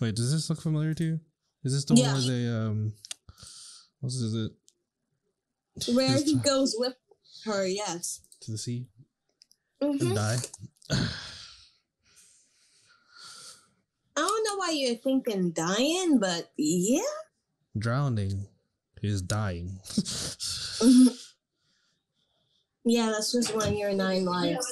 Wait, does this look familiar to you? Is this the Yeah. one where they um, what is it? Where Just- he goes with her, yes. To the sea Mhm. and die. I don't know why you're thinking dying, but yeah. Drowning is dying. Yeah, that's just one of your nine lives.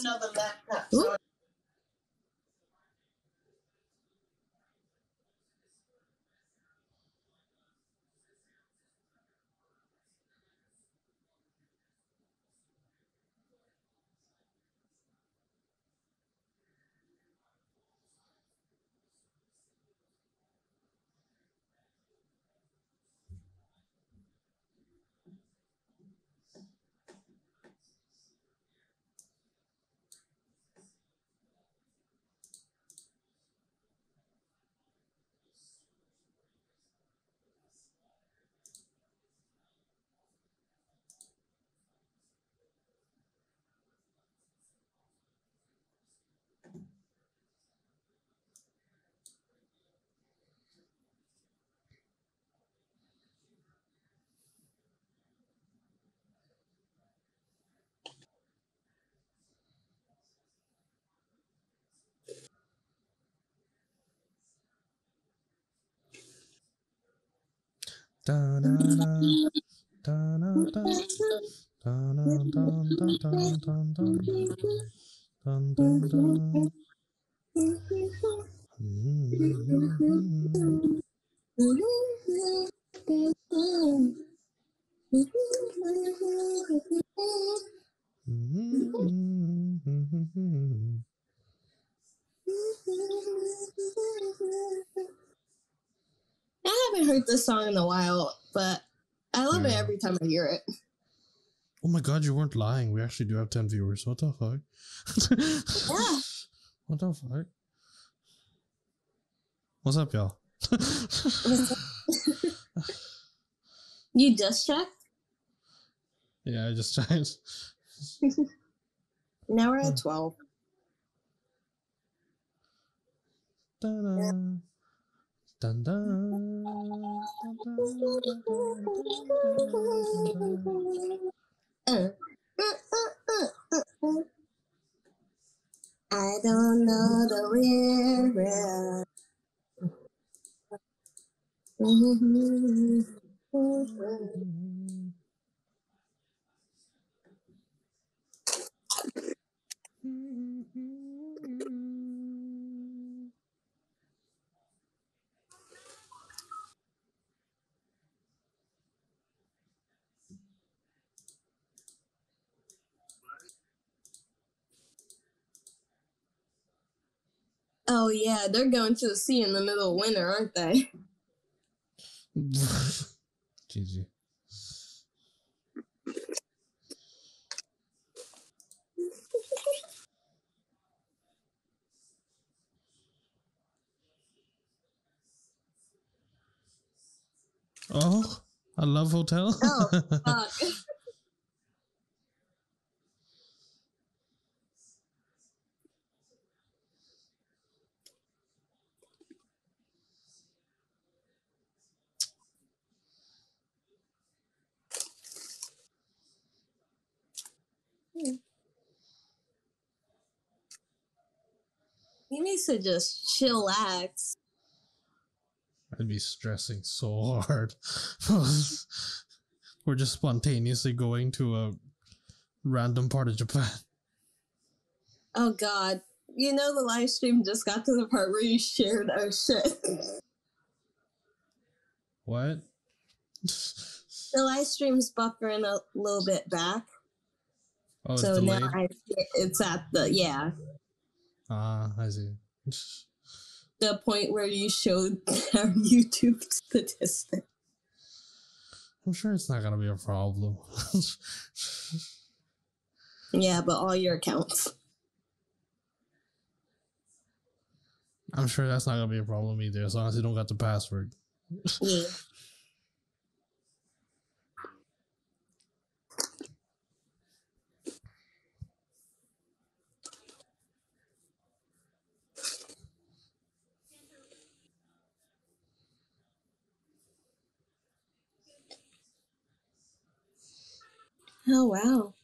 Mm-hmm. I haven't heard this song in a while, but I love it every time I hear it. Oh my god, you weren't lying. We actually do have 10 viewers. What the fuck? Yeah. What the fuck? What's up, y'all? You just checked? yeah, I just tried. Now we're at 12. Da-da. Dun, dun, dun, I don't know the way Oh yeah, they're going to the sea in the middle of winter, aren't they? GG. Oh, I love hotel. Oh, Fuck. He needs to just chillax. I'd be stressing so hard. We're just spontaneously going to a random part of Japan. Oh god. You know the live stream just got to the part where you shared our shit. What? The live stream's buffering a little bit back. Oh, it's so now. I, it's at the yeah. Ah, I see. The point where you showed our YouTube statistic. I'm sure it's not gonna be a problem. Yeah, but all your accounts. I'm sure that's not gonna be a problem either, as long as you don't got the password. Yeah. Oh wow.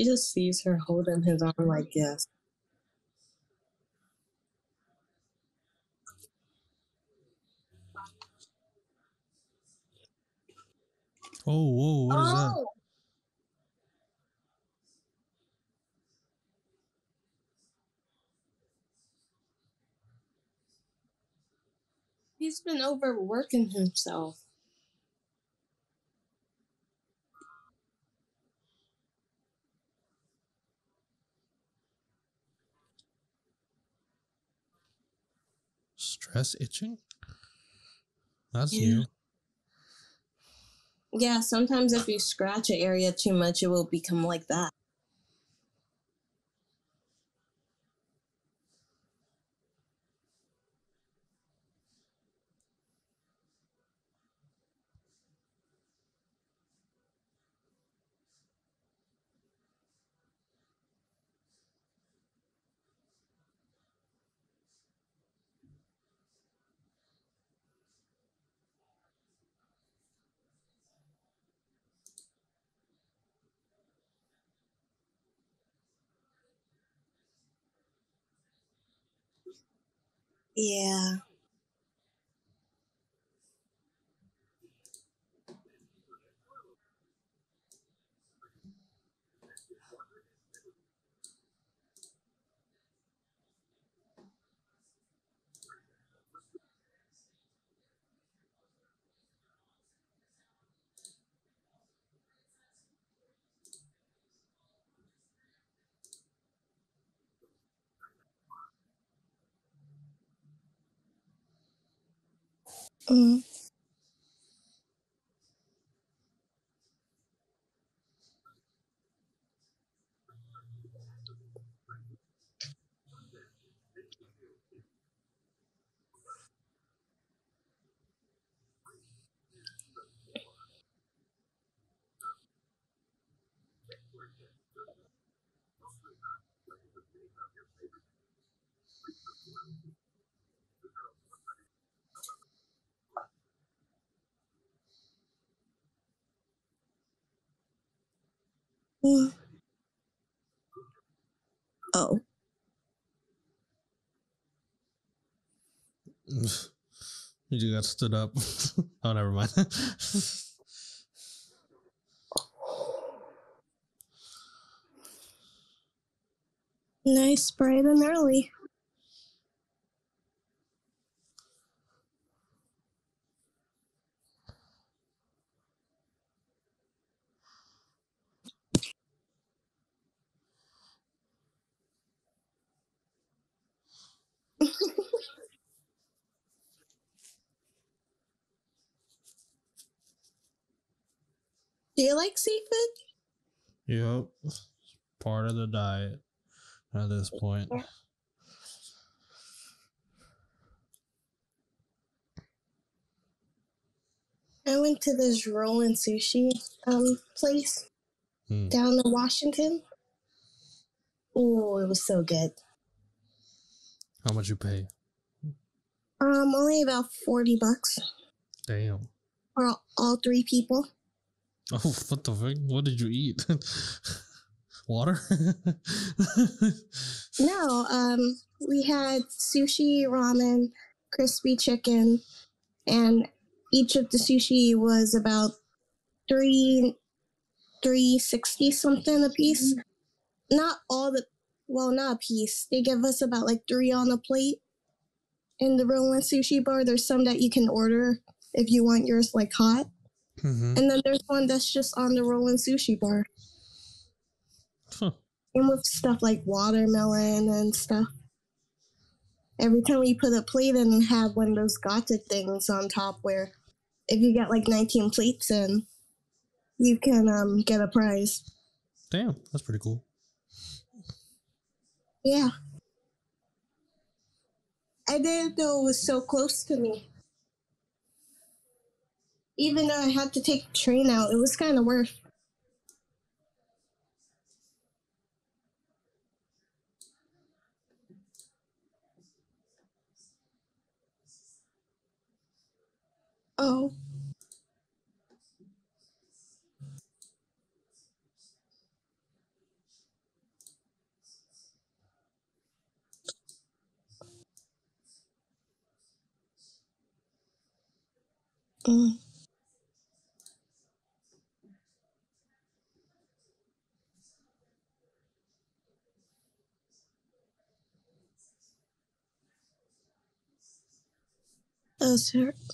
He just sees her holding his arm like yes. Oh, whoa, what is that? Oh! He's been overworking himself. Stress itching? That's Yeah. new. Yeah, sometimes if you scratch an area too much, it will become like that. Yeah. Mm. Oh. You got stood up. oh, never mind. Nice, bright and early. Do you like seafood? yep. Part of the diet at this point. I went to this rolling sushi um place Hmm. down in Washington. Oh, it was so good. How much you pay? Um, only about forty bucks Damn. for all, all three people. Oh, what the fuck? What did you eat? Water? No, um, we had sushi, ramen, crispy chicken, and each of the sushi was about three, three sixty something a piece. Not all the, well, not a piece. They give us about like three on a plate. In the rolling sushi bar, there's some that you can order if you want yours like hot, Mhm. and then there's one that's just on the rolling sushi bar. Huh. and with stuff like watermelon and stuff. Every time we put a plate in and have one of those gotcha things on top where if you get like 19 plates in, you can um, get a prize. Damn, that's pretty cool. Yeah. I didn't know it was so close to me. Even though I had to take the train out, it was kind of worth. Oh. Mm. Those hurt.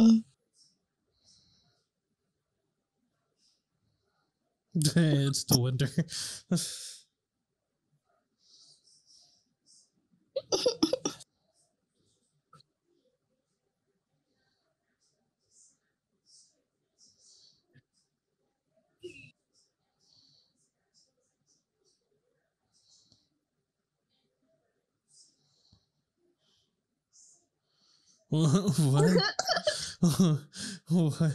Mm. it's the winter. what? what?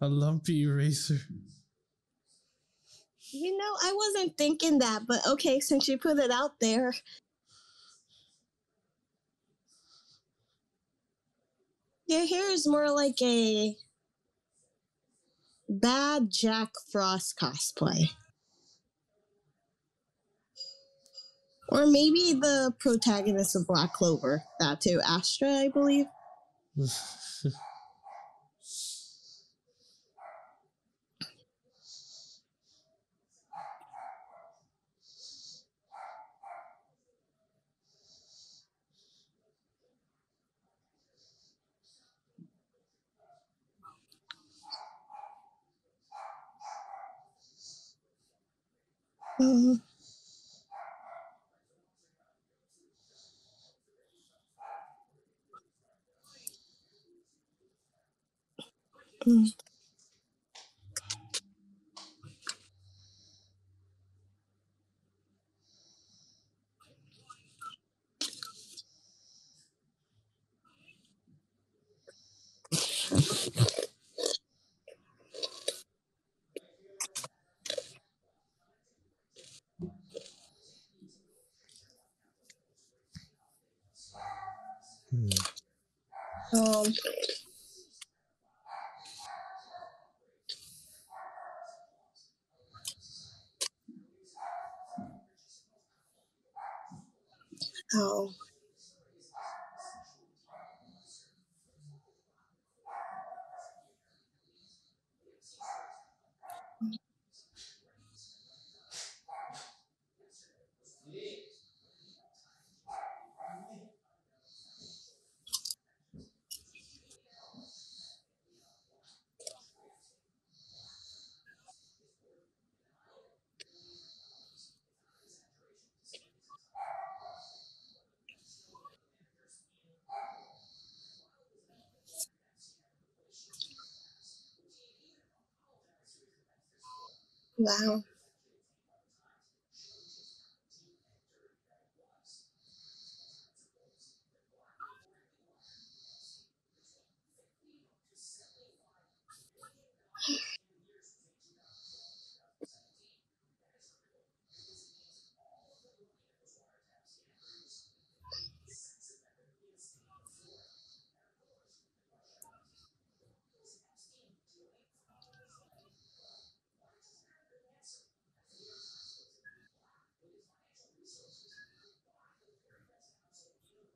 A lumpy eraser. You know, I wasn't thinking that, but okay, since you put it out there. Your hair is more like a bad Jack Frost cosplay. Or maybe the protagonist of Black Clover. That too. Asta, I believe. Mm. Um, Wow.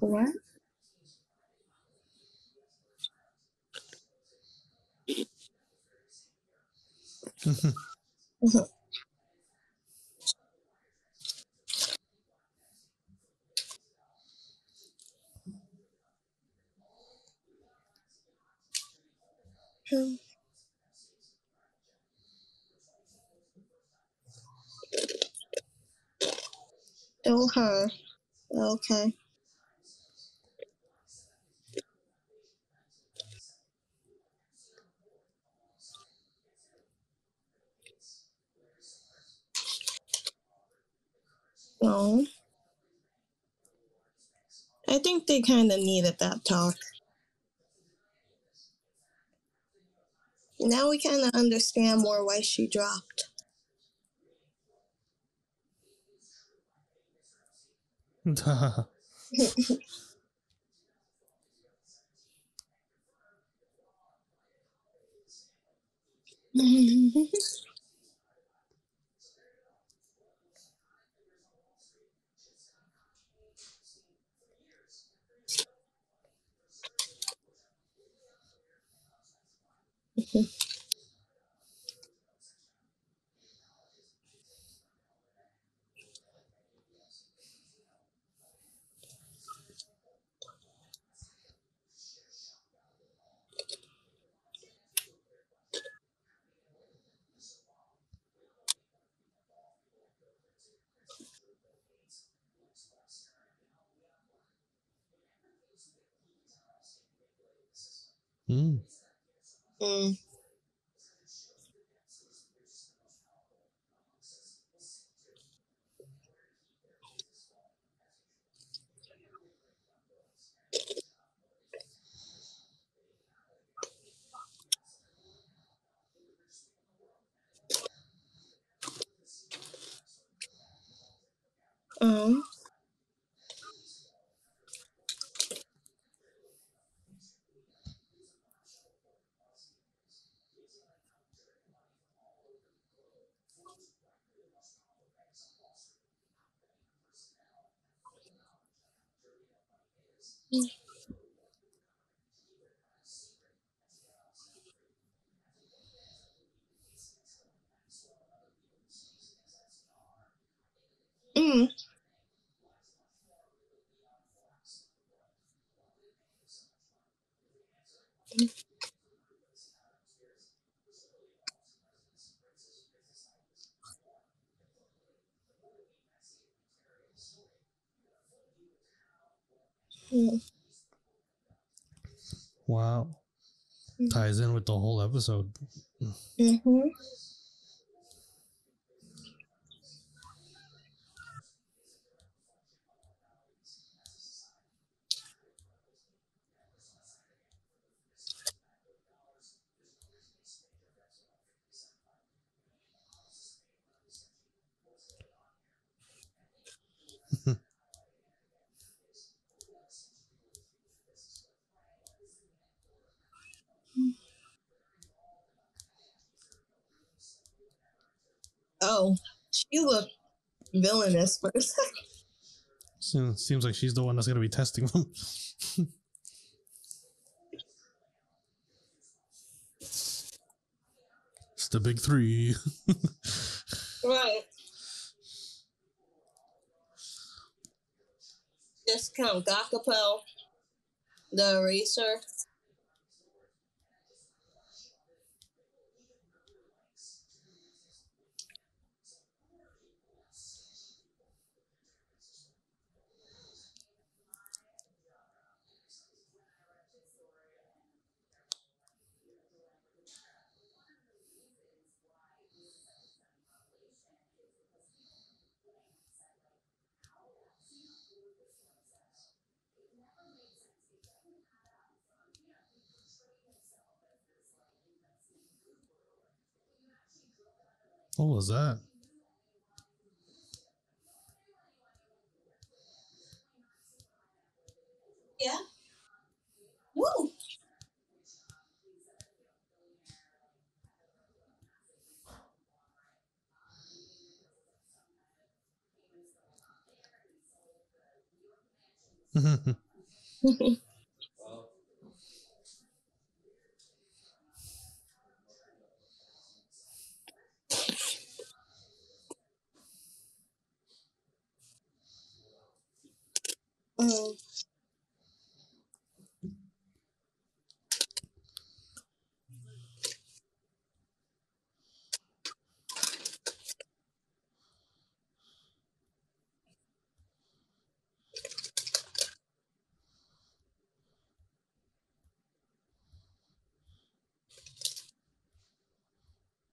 What? Hmm. Oh, her. Okay. No. I think they kind of needed that talk. Now we kind of understand more why she dropped. Mm. Mm. Um. Mm. Mm. Wow. Mm. Ties in with the whole episode. Mm-hmm. Oh, she looked villainous for a second. Seems, seems like she's the one that's going to be testing them. it's the big three. Right. Just Discount Gakapel, the eraser. What was that? Yeah. Woo!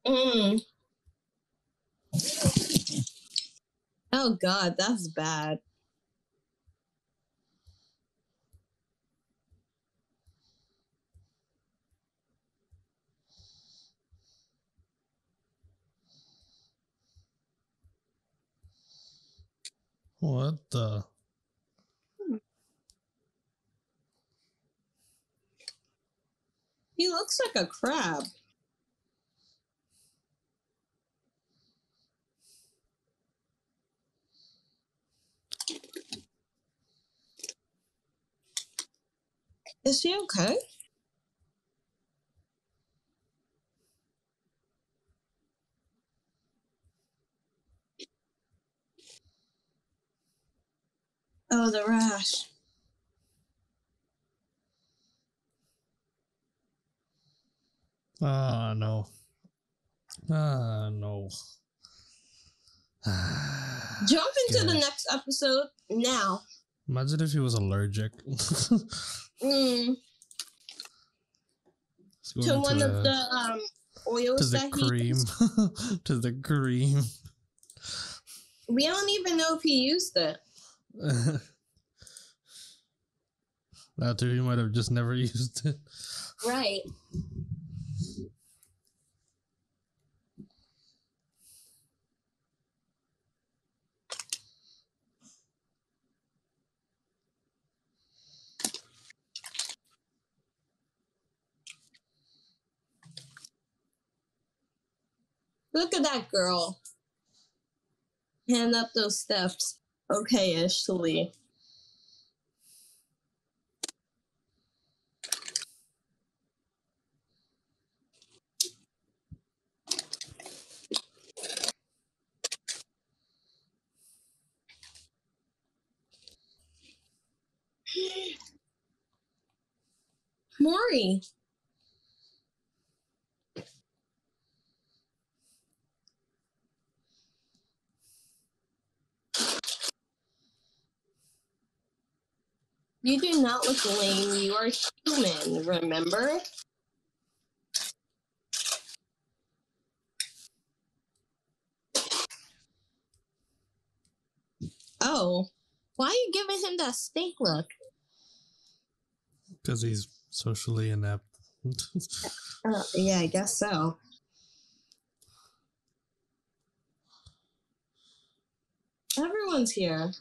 Mm. Oh god, that's bad. What the? He looks like a crab. Is he okay? Oh, the rash. Ah, no. Ah, no. Jump into the next episode now. Imagine if he was allergic. Mm, to one of the- the um to oils the that he cream. used. to the cream. We don't even know if he used it. that too, he might have just never used it. Right. Look at that girl. Hand up those steps. Okay, Ashley. Maury. You do not look lame. You are human, remember? Oh, why are you giving him that stink look? Because he's socially inept. Uh, yeah, I guess so. Everyone's here.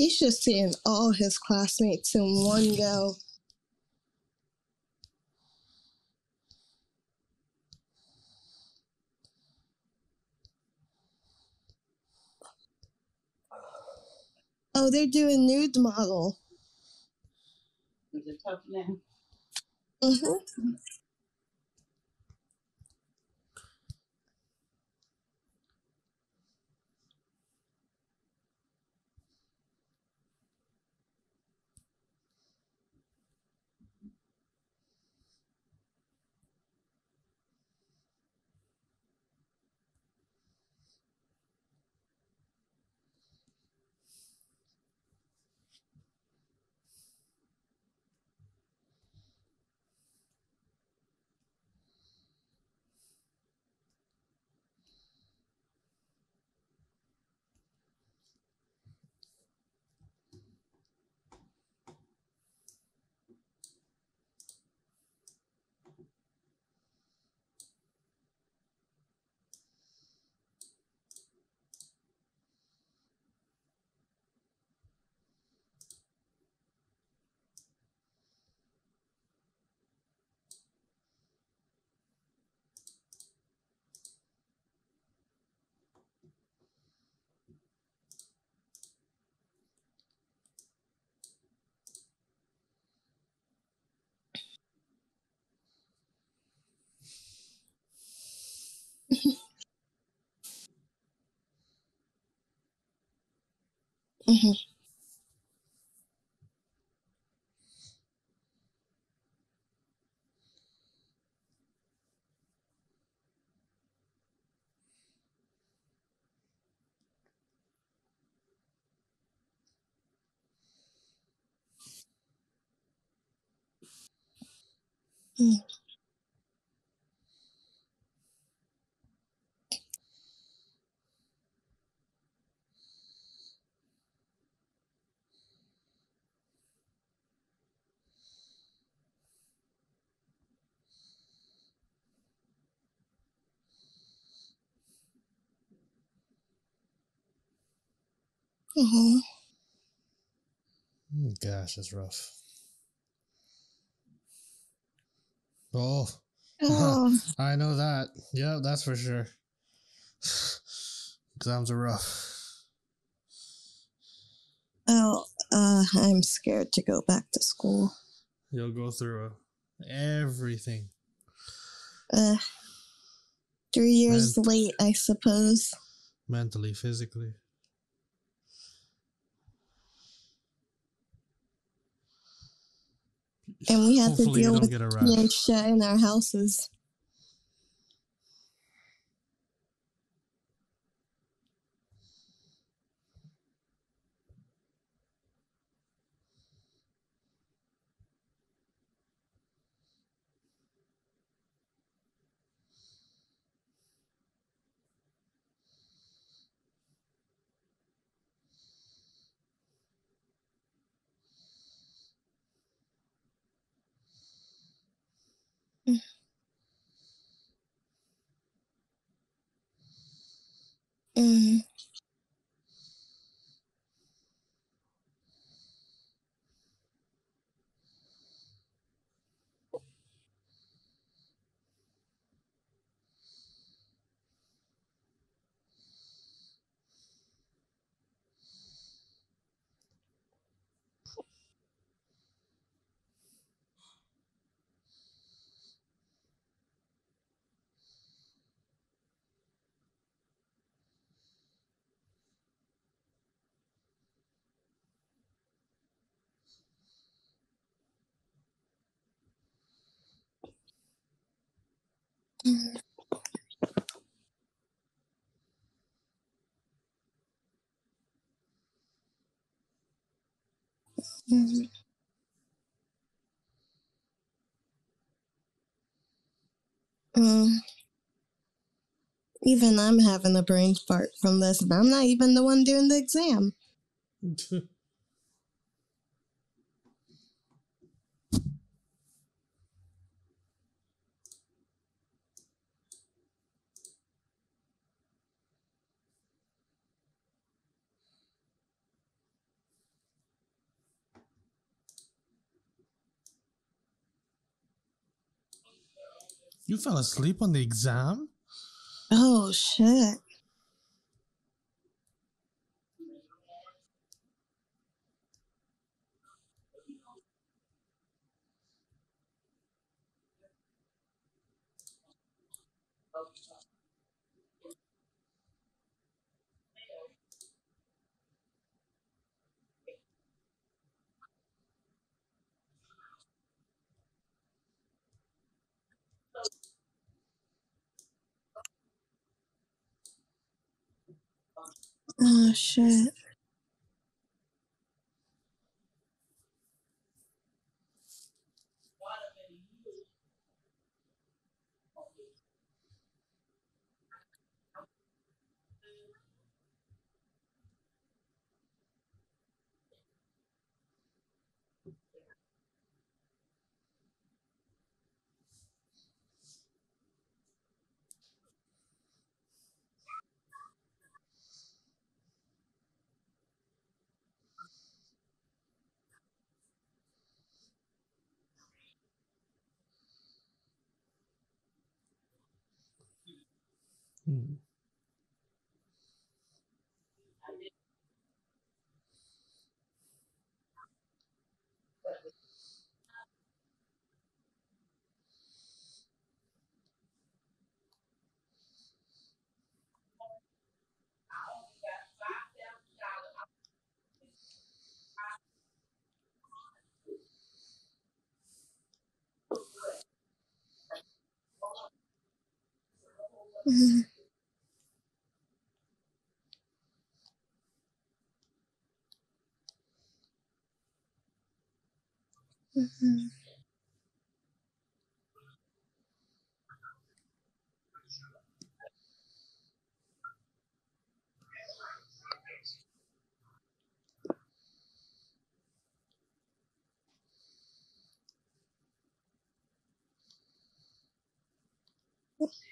He's just seeing all his classmates in one go. Oh, they're doing nude model. Is it tough now? Mm-hmm. Mhm. Mm. Mhm. Mm, Gosh, that's rough. Oh, Oh, I know that. Yeah, that's for sure. Exams are rough. oh, uh, I'm scared to go back to school. You'll go through uh, everything. Uh, three years Man. late, I suppose. mentally, physically. And we have to deal with get a rash. being shut in our houses. Mm. Mm. Mm. Even I'm having a brain fart from this, and I'm not even the one doing the exam. you fell asleep on the exam? Oh shit. Oh shit. 嗯。嗯。Mhm.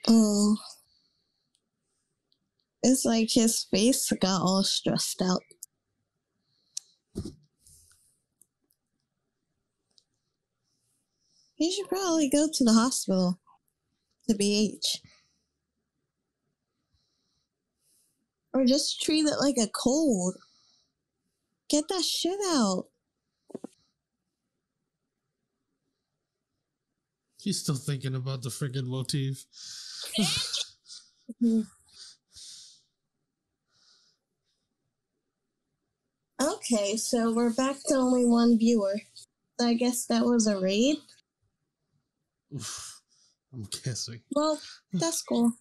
Oh. It's like his face got all stressed out. He should probably go to the hospital to BH. Or just treat it like a cold. Get that shit out. He's still thinking about the friggin' motif. Okay, so we're back to only one viewer. I guess that was a raid. I'm guessing. Well, that's cool.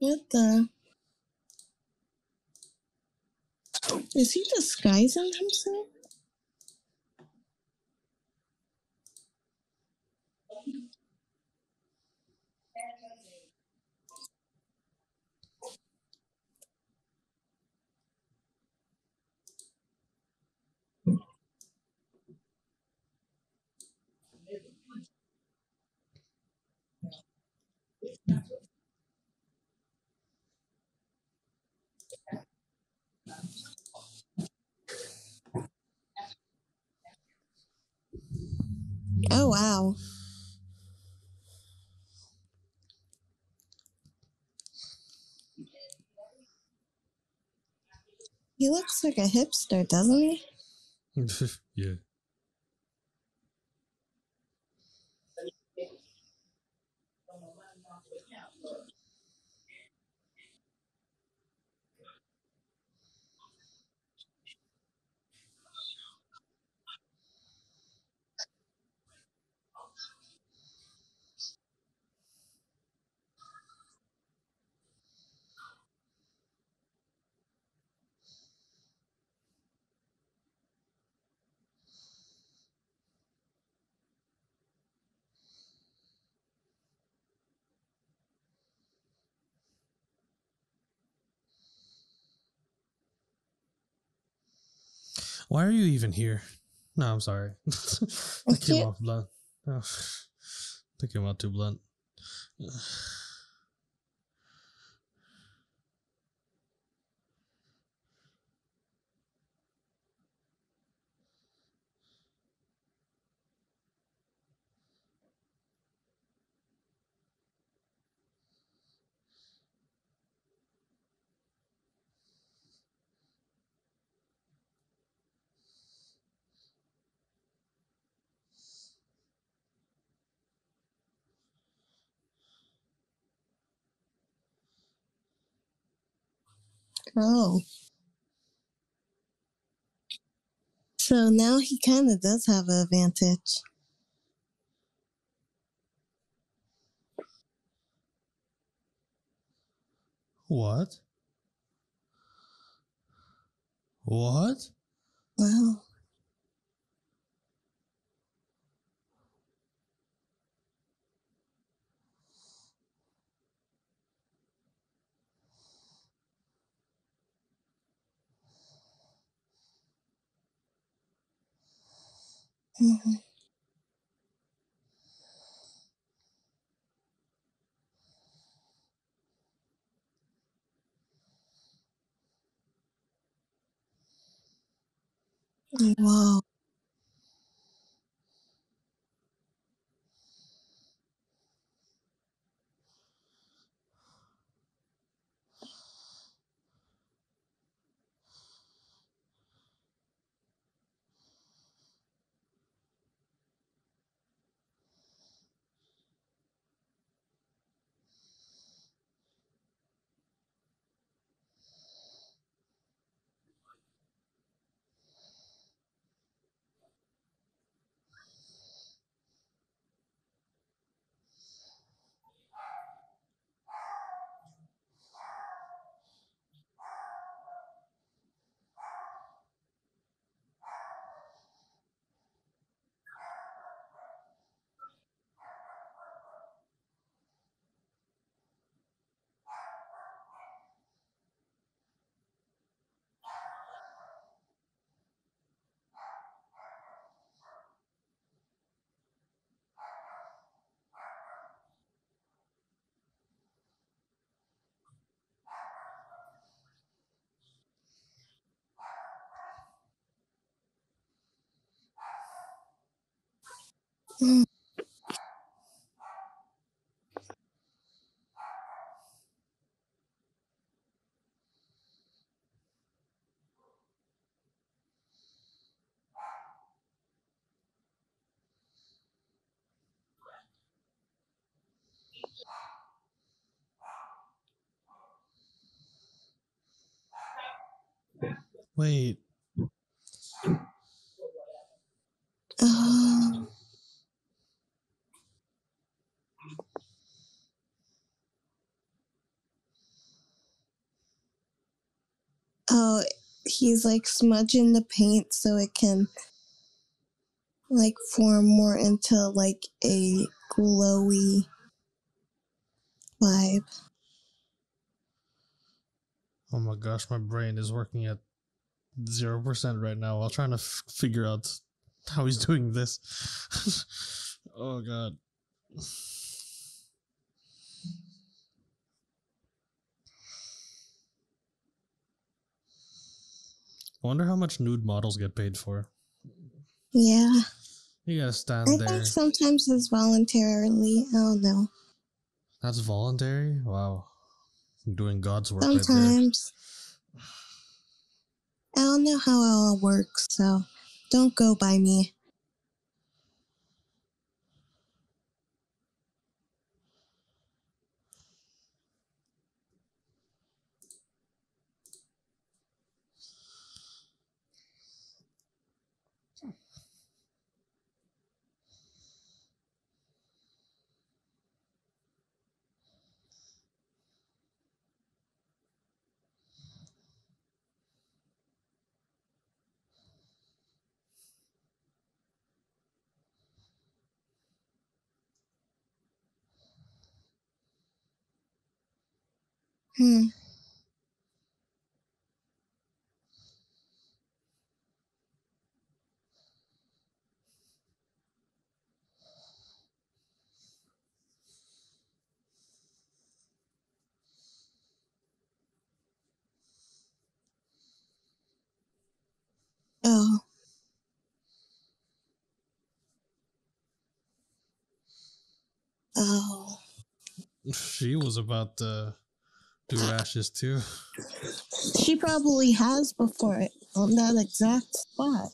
What the? Is he disguising himself? Oh um, wow. He looks like a hipster, doesn't he? yeah. Why are you even here? No, I'm sorry. that came off blunt. Oh, that came out too blunt. Oh. So now he kind of does have an advantage. What? What? Wow. Mhm. Wow. Wait, Oh. Oh, he's like smudging the paint so it can like form more into like a glowy vibe. oh my gosh, my brain is working at zero percent right now while trying to f- figure out how he's doing this. oh god. I wonder how much nude models get paid for. Yeah. You gotta stand I there. think sometimes it's voluntarily. I don't know. That's voluntary? Wow. I'm doing God's work right. Sometimes. I don't know how it all works, so don't go by me. Hmm. Oh. Oh. She was about to do rashes too. She probably has before it on that exact spot.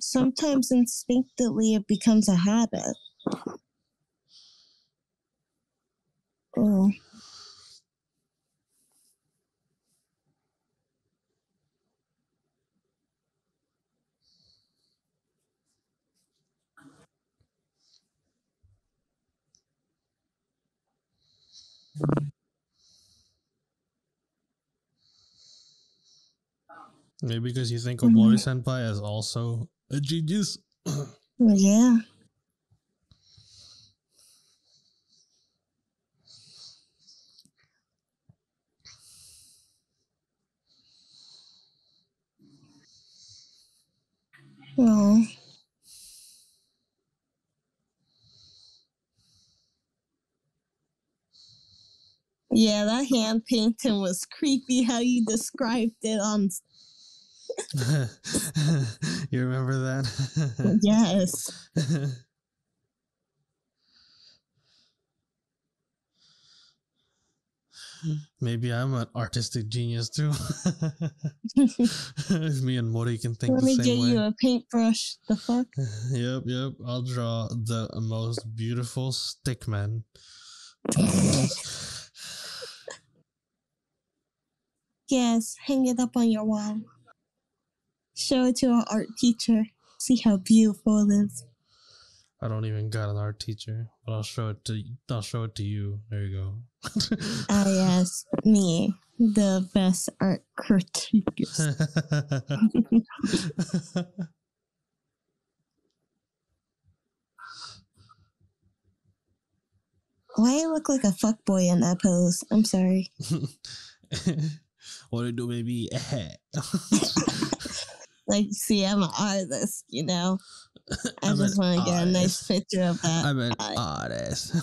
Sometimes instinctively it becomes a habit. Oh. Maybe because you think Mhm. Omori Senpai is also a genius. Yeah. Yeah, that hand painting was creepy how you described it on you remember that? Yes. Maybe I'm an artistic genius too. if me and Mori can think Let the me get way. you a paintbrush. The fuck? yep, yep. I'll draw the most beautiful stick man. Yes, hang it up on your wall. Show it to our art teacher. See how beautiful it is. I don't even got an art teacher, but I'll show it to I'll show it to you. There you go. Ah, yes, me, the best art critic. Why I look like a fuckboy in that pose? I'm sorry. what do you do, baby? Like, see, I'm an artist, you know. I I'm just want to get a nice picture of that. I'm an I- artist.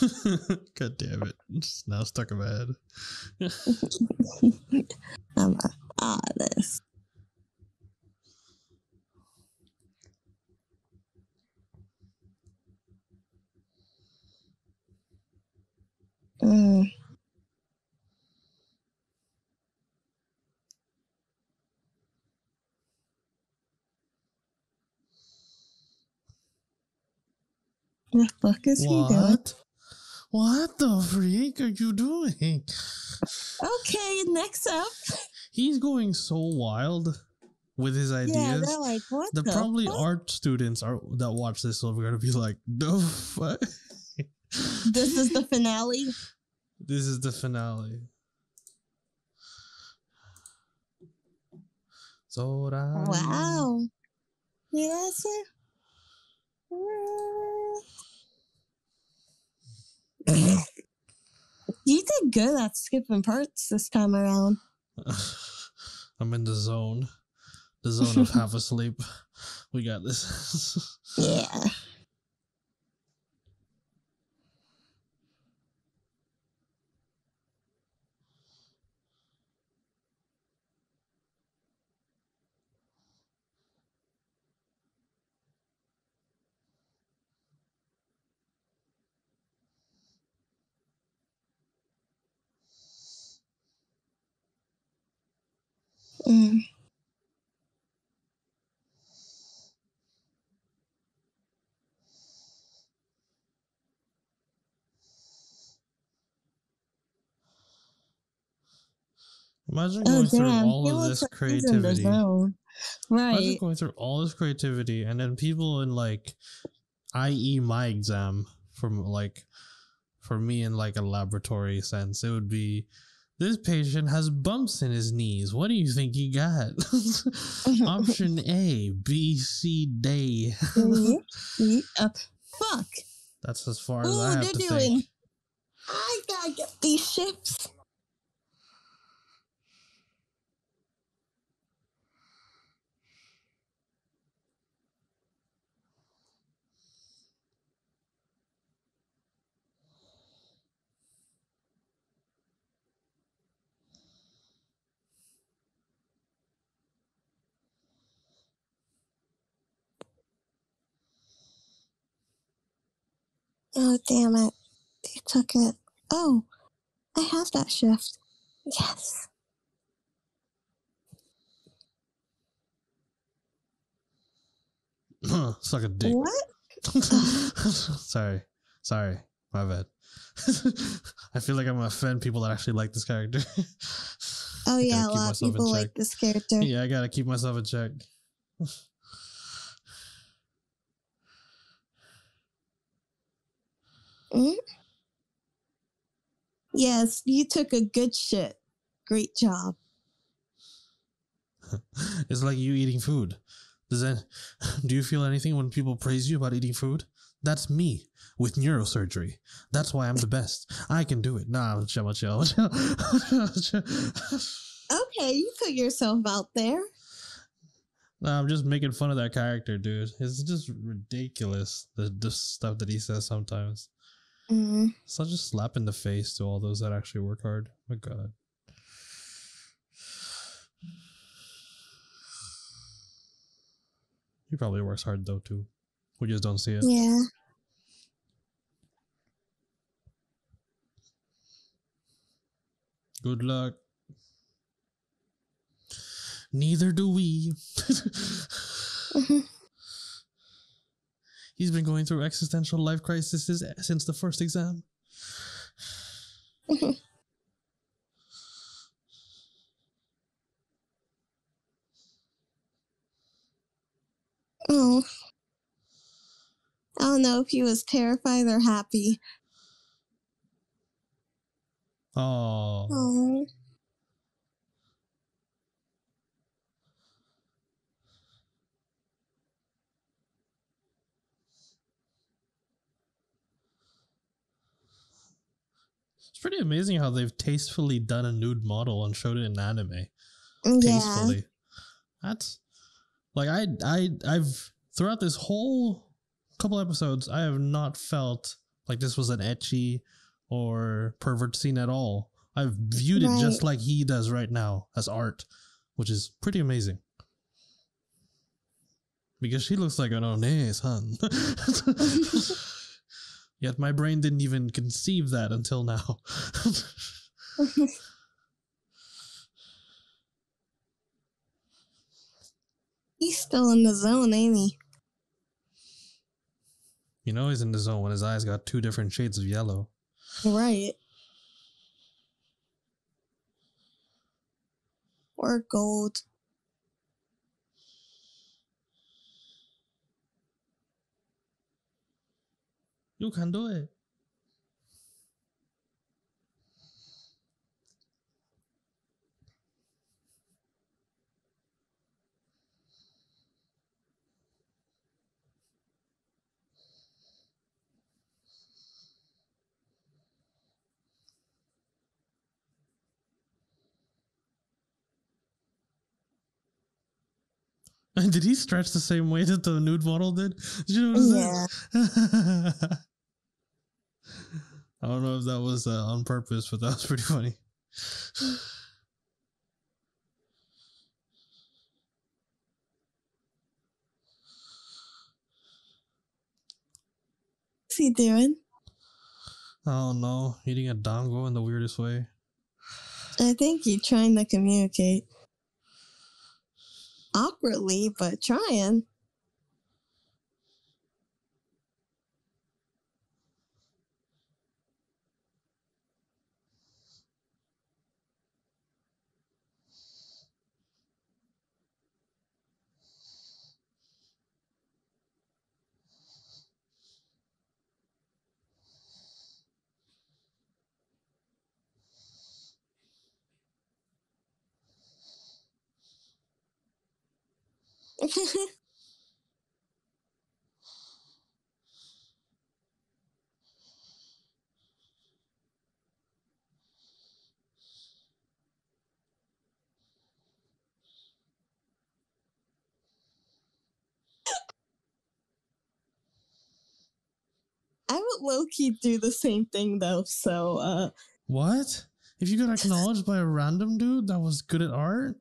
God damn it. It's now stuck in my head. I'm an artist. The fuck is he doing? What? What the freak are you doing? Okay, next up. He's going so wild with his ideas. Yeah, they're like, what the the, probably fuck? art students are that watch this are gonna be like, the fuck? This is the finale. This is the finale. Zora. Wow. Yeah, sir. You did good at skipping parts this time around. I'm in the zone. The zone of half asleep. We got this. Yeah. Mm. Imagine Oh going through all of this like he's in the creativity. zone. Imagine going through all this creativity and then people in like, i.e., my exam from like, for me in like a laboratory sense, it would be this patient has bumps in his knees. What do you think he got? Option A, B, C, D. Mhm. Ye- uh, fuck. That's as far as I have to doing. think. I gotta get these ships. Oh damn it! They took it. Oh, I have that shift. Yes. Suck a dick. What? sorry, sorry, my bad. I feel like I'm gonna offend people that actually like this character. Oh yeah, a lot of people like this character. Yeah, I gotta keep myself in check. Mhm. Yes, you took a good shit. Great job. it's like you eating food. Does that? Do you feel anything when people praise you about eating food? That's me with neurosurgery. That's why I'm the best. I can do it. Nah, chill, chill, chill. Okay, you put yourself out there. Nah, I'm just making fun of that character, dude. It's just ridiculous the, the stuff that he says sometimes. Mm. Such a slap in the face to all those that actually work hard. My God. He probably works hard though too. We just don't see it. Yeah. Good luck. Neither do we. He's been going through existential life crises since the first exam. Oh. I don't know if he was terrified or happy. Oh, Oh. It's pretty amazing how they've tastefully done a nude model and showed it in anime. Yeah. Tastefully, that's like I I I've throughout this whole couple episodes I have not felt like this was an ecchi or pervert scene at all. I've viewed it just like he does right now as art, which is pretty amazing. Because she looks like an Ones, hun. Yet my brain didn't even conceive that until now. He's still in the zone, ain't he? you know he's in the zone when his eyes got two different shades of yellow. Right. Or gold. You can do it. Did he stretch the same way that the nude model did? Did you notice Yeah. that? I don't know if that was uh, on purpose, but that was pretty funny. What's he doing? Oh no, eating a dango in the weirdest way. I think he's trying to communicate. Awkwardly, but trying. I would low key do the same thing though, so uh What? If you got acknowledged by a random dude that was good at art,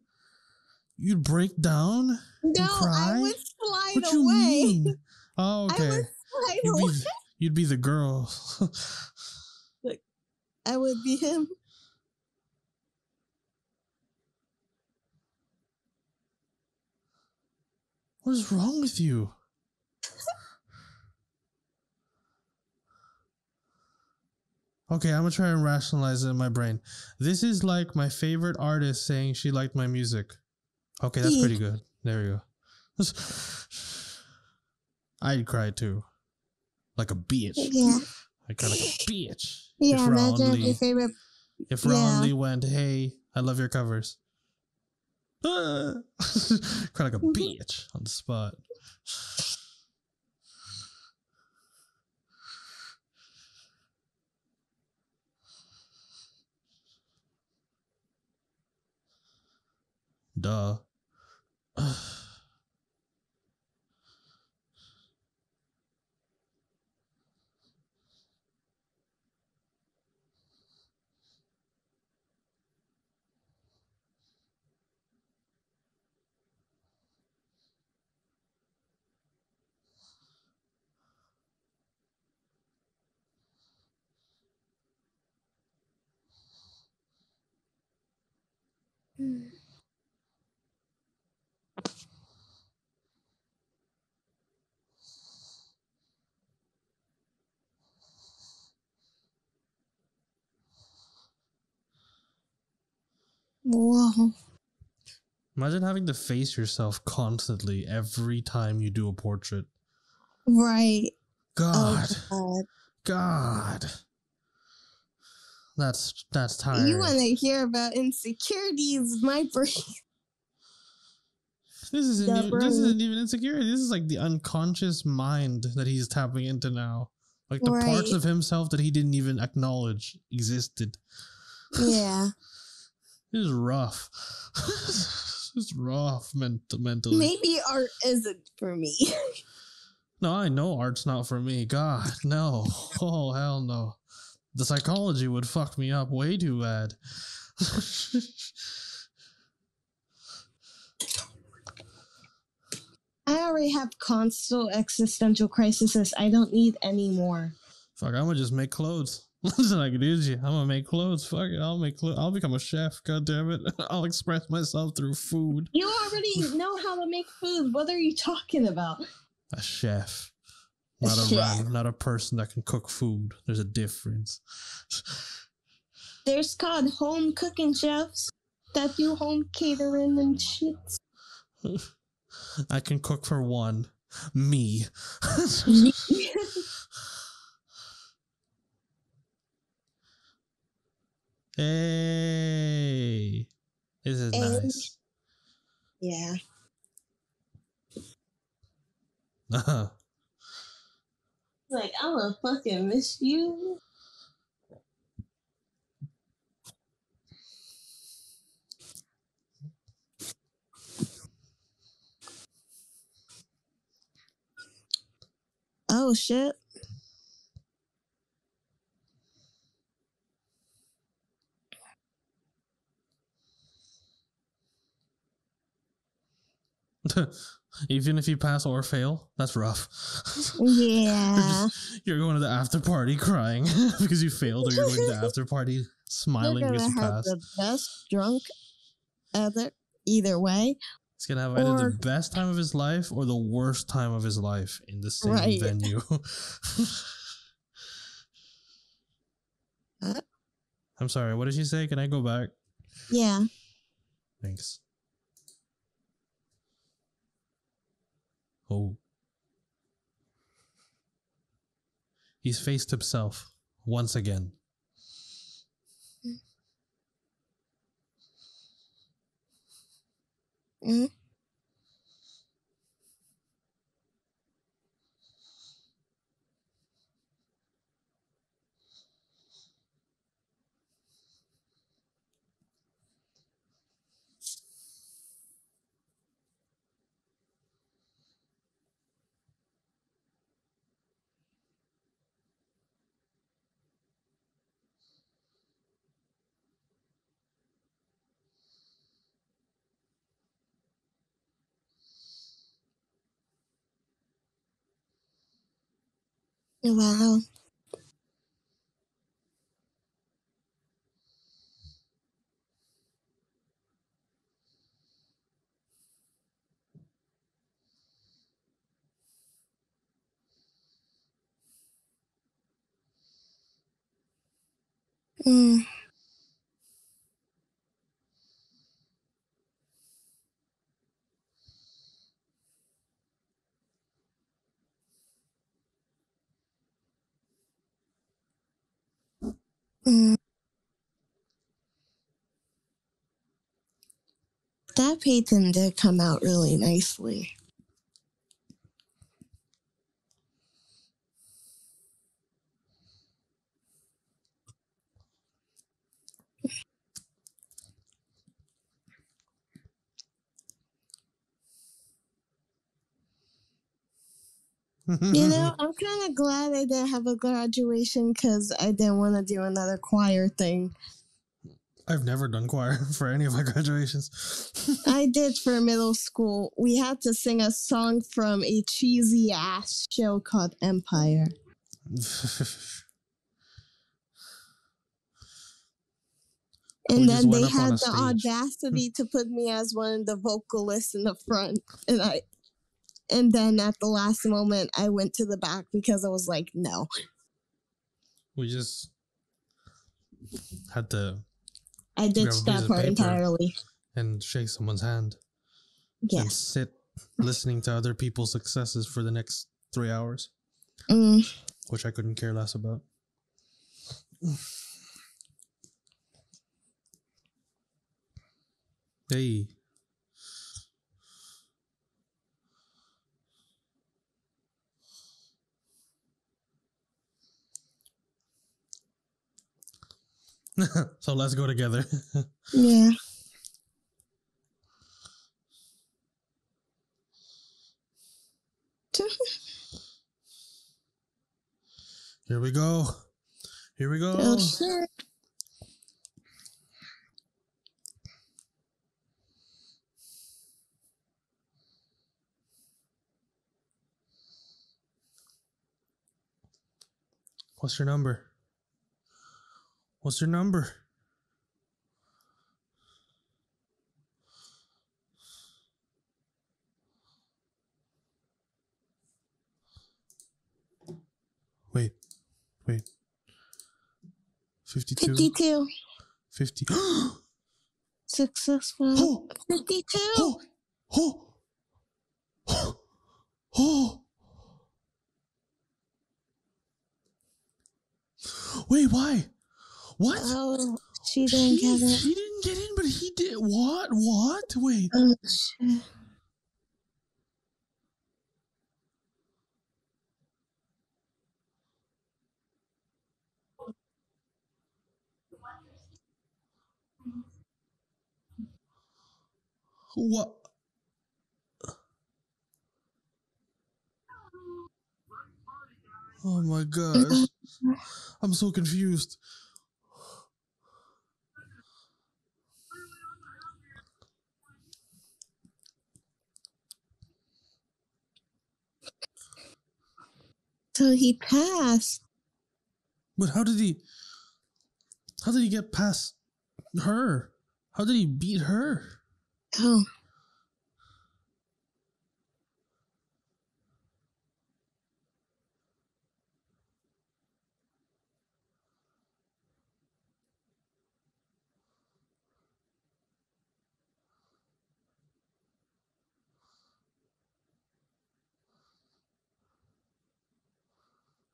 you'd break down? no, cry? I would slide What you mean? Oh, I okay. would slide You'd away. be, you'd be the girl. like, I would be him. what is wrong with you? Okay, I'm gonna try and rationalize it in my brain. This is like my favorite artist saying she liked my music. Okay, that's pretty good. There you go. I'd cry too. Like a bitch. Yeah. I cry like a bitch. Yeah, if imagine Ron if your favorite if Ron yeah. Lee went, hey, I love your covers. Ah. cry like a bitch on the spot. Duh. Mm. Whoa. Imagine having to face yourself constantly every time you do a portrait. Right. God, Oh God. That's that's god. tiring. You want to hear about insecurities, my brain. This isn't even, this isn't even insecurity. This is like the unconscious mind that he's tapping into now. Like the parts of himself that he didn't even acknowledge existed. Yeah. Is rough. it's rough ment- mentally. Maybe art isn't for me. No, I know art's not for me. God, no. Oh, hell no. The psychology would fuck me up way too bad. I already have constant existential crises. I don't need any more. Fuck, I'm gonna just make clothes. Listen, I can do you. I'm gonna make clothes. Fuck it, I'll make clothes. I'll become a chef. God damn it! I'll express myself through food. You already know how to make food. What are you talking about? A chef, A not a, ran- not a person that can cook food. There's a difference. There's called home cooking chefs that do home catering and shit. I can cook for one, me. Hey, this is Hey. nice. yeah. Uh-huh. Like, I'm gonna fucking miss you. Oh shit. Even if you pass or fail, that's rough. Yeah. You're going to the after party crying because you failed, or you're going to the after party smiling because you passed. the best drunk either either way. He's gonna have either the best time of his life or the worst time of his life in the same Right. venue. I'm sorry. What did she say? Can I go back? Yeah. Thanks. Oh. He's faced himself once again. Mm. Wow. Mm. Mm. Mm. That painting did come out really nicely. You know, I'm kind of glad I didn't have a graduation because I didn't want to do another choir thing. I've never done choir for any of my graduations. I did for middle school. We had to sing a song from a cheesy ass show called Empire. And just then they had the stage. audacity hmm. to put me as one of the vocalists in the front. And I and then at the last moment I went to the back because I was like, no. we just had to I ditched that part entirely. and shake someone's hand and sit listening to other people's successes for the next three hours, Mm. which I couldn't care less about. Hey. so let's go together. Yeah. Here we go. Here we go. Oh shit. What's your number? What's your number? Wait, wait. 52, 52. 50. Successful. Oh, 52. oh, oh, oh, oh. Wait, why? What? Oh, she didn't he, get it. he didn't get in, but he did. What? What? Wait. Oh shit. What? Oh my gosh. I'm so confused. So he passed. But how did he how did he get past her? How did he beat her? Oh.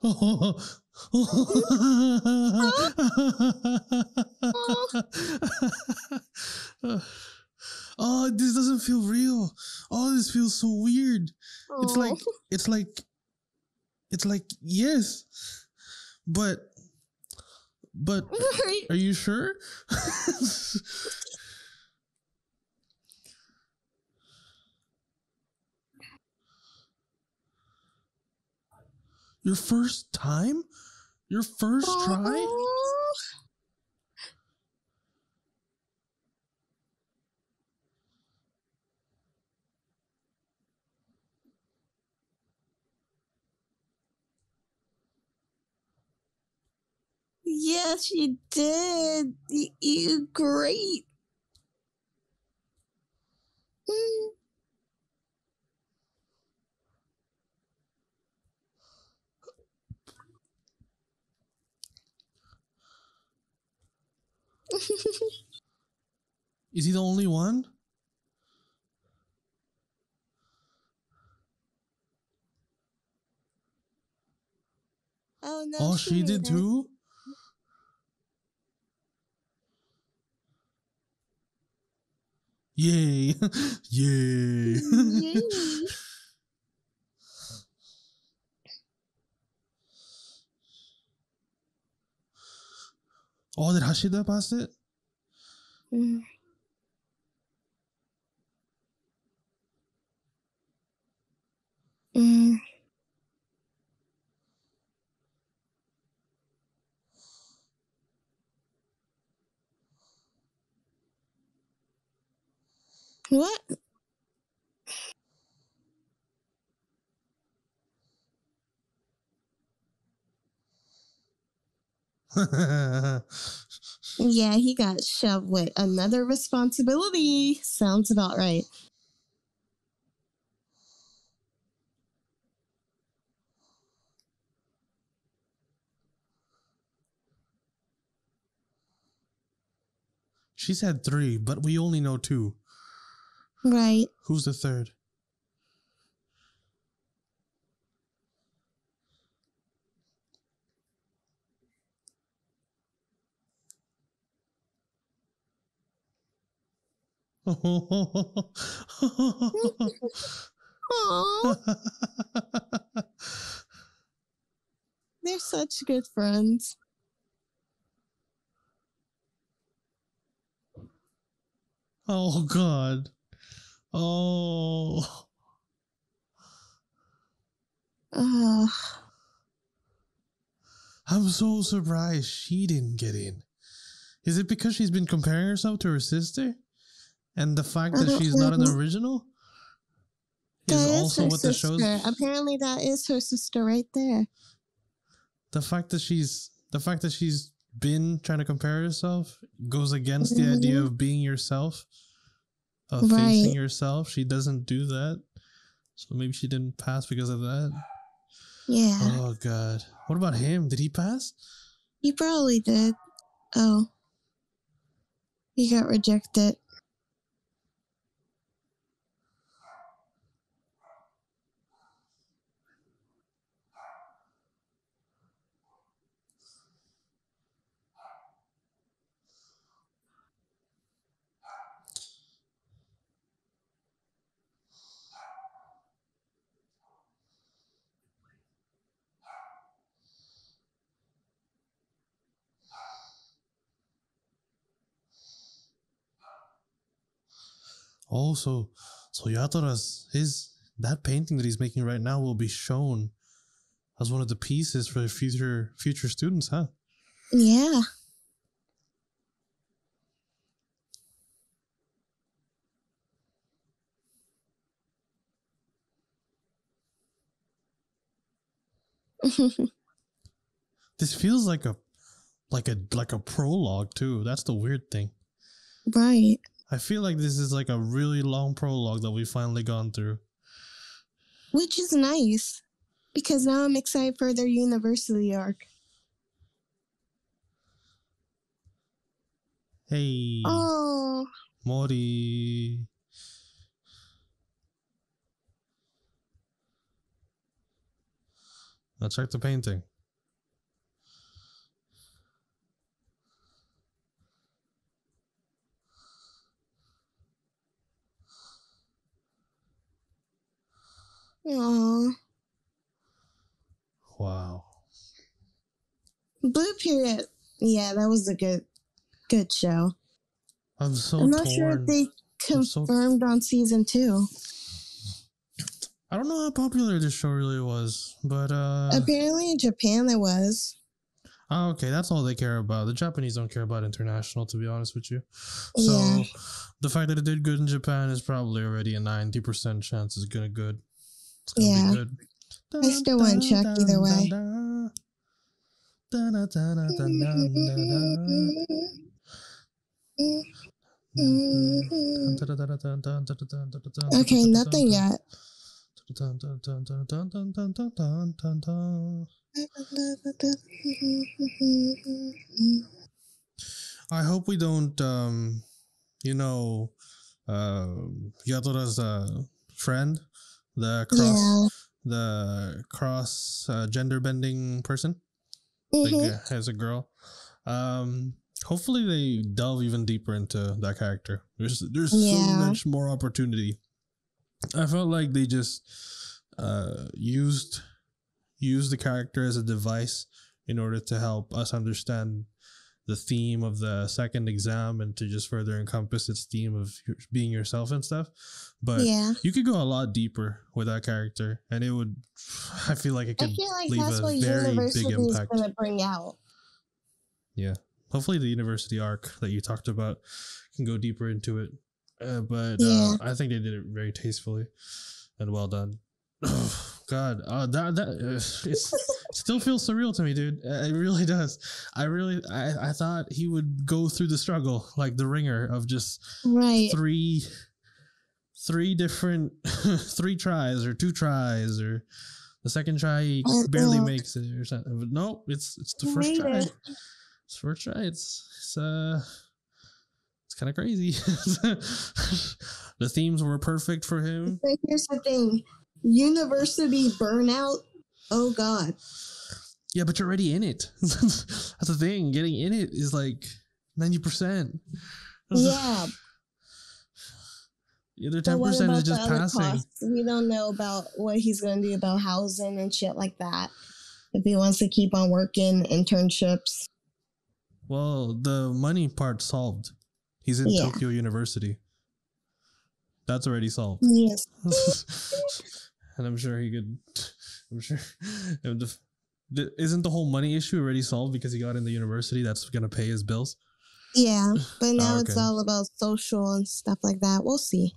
oh, this doesn't feel real. Oh, this feels so weird. It's oh. like it's like it's like yes. But but are you sure? Your first time? Your first try? Yes, you did. You, you great. Mm. Is he the only one? oh no. oh, she did it. too? Yay. Yay. Yay. oh, did Hashida pass it? Mm. Mm. What? Yeah, he got shoved with another responsibility. Sounds about right. She's had three, but we only know two. Right. Who's the third? they're such good friends. oh God. Oh. Ugh. I'm so surprised she didn't get in. Is it because she's been comparing herself to her sister? And the fact that she's not an original That is is also what the sister. show's Apparently, that is her sister right there. the fact that she's the fact that she's been trying to compare herself goes against the idea Mhm. of being yourself of Right. facing yourself she doesn't do that so maybe she didn't pass because of that Yeah, oh god what about him did he pass he probably did. Oh, he got rejected. Also so yatora's his that painting that he's making right now will be shown as one of the pieces for future future students huh Yeah. this feels like a like a like a prologue too that's the weird thing right. I feel like this is like a really long prologue that we've finally gone through. Which is nice because now I'm excited for their university arc. Hey, Oh, Mori. Let's check the painting. Aw. Wow. Blue Period. Yeah, that was a good, good show. I'm so I'm not torn. sure if they I'm so- confirmed on season two. I don't know how popular this show really was, but uh Apparently, in Japan, it was. oh, okay, that's all they care about. The Japanese don't care about international, to be honest with you. So Yeah. the fact that it did good in Japan is probably already a ninety percent chance it's gonna good. It's gonna Yeah. be good. I still want Chuck either way. Okay, nothing yet. I hope we don't, um, you know, uh, Yatora's uh, friend, the cross, Yeah. the cross uh, gender bending person, Mhm. like, uh, as a girl. Um, hopefully they delve even deeper into that character. There's there's so much more opportunity. I felt like they just uh, used used the character as a device in order to help us understand the theme of the second exam and to just further encompass its theme of being yourself and stuff. But yeah. you could go a lot deeper with that character, and it would. I feel like it could like leave a very big impact. going to bring out. Yeah. Hopefully, the university arc that you talked about can go deeper into it. Uh, but Yeah. uh, I think they did it very tastefully and well done. God, uh, that that uh, it's still feels surreal to me, dude. Uh, It really does. I really, I, I thought he would go through the struggle like the ringer of just Right. three, three different, three tries or two tries or the second try he Oh, barely God. makes it or something. But no, it's it's the He first try. it. It's first try. It's it's uh it's kind of crazy. the themes were perfect for him. But here's the thing university burnout. Oh, God. Yeah, but you're already in it. That's the thing. Getting in it is like ninety percent. Yeah. The other ten percent is just passing. costs? We don't know about what he's going to do about housing and shit like that. If he wants to keep on working internships. Well, the money part solved. He's in Yeah. Tokyo University. That's already solved. Yes. and I'm sure he could. I'm sure. if the- th- isn't the whole money issue already solved because he got in the university that's gonna pay his bills? Yeah, but now oh, it's okay. all about social and stuff like that. We'll see.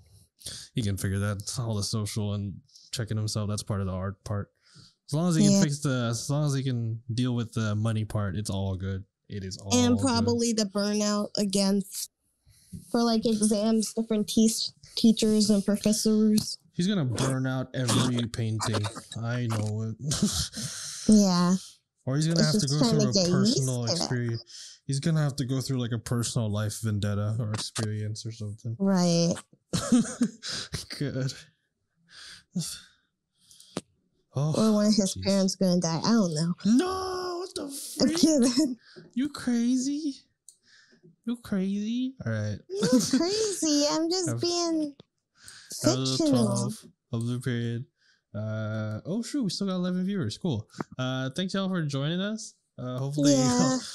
He can figure that all the social and checking himself. That's part of the art part. As long as he can fix the, as long as he can deal with the money part, it's all good. It is all and good. probably the burnout again for like exams, different te- teachers and professors. He's gonna burn out every painting. I know it. Yeah, or he's gonna It's have to go through to a personal used to it. experience. He's gonna have to go through like a personal life vendetta or experience or something. right. Good. Oh, Or one of his jeez. parents gonna die. I don't know. No, what the I'm freak? kidding. You crazy? You crazy? All right. You're crazy. I'm just being fictional. 12 of the period. Uh, oh, shoot, we still got 11 viewers. Cool. Uh, thanks y'all for joining us. Uh, hopefully, Yeah.